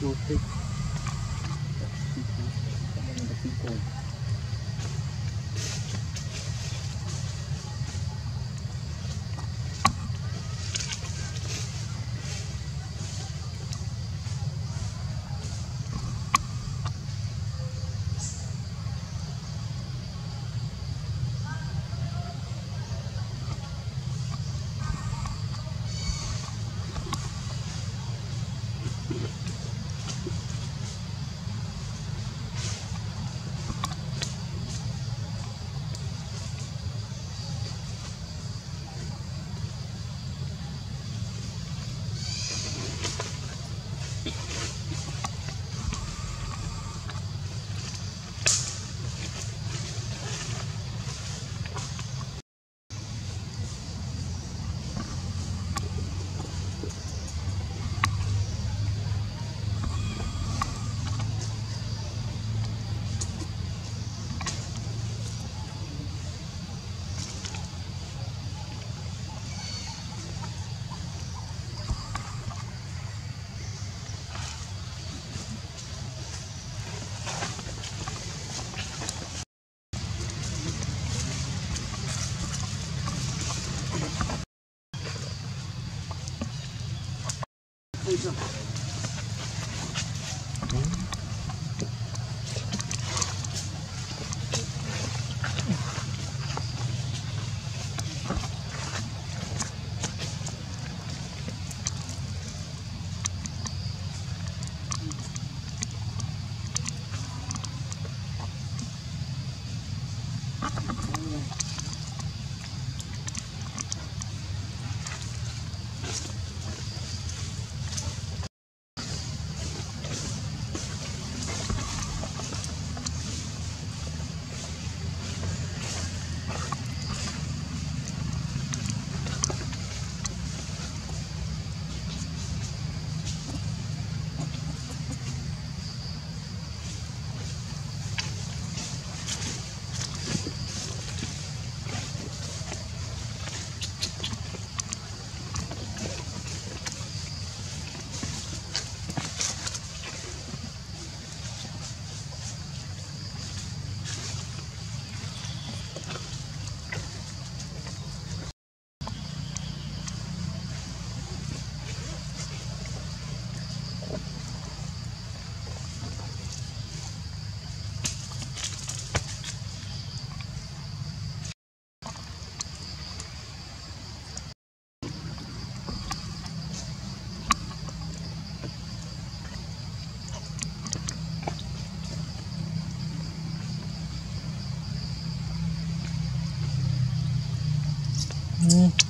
tubig. 非常好。Hmm.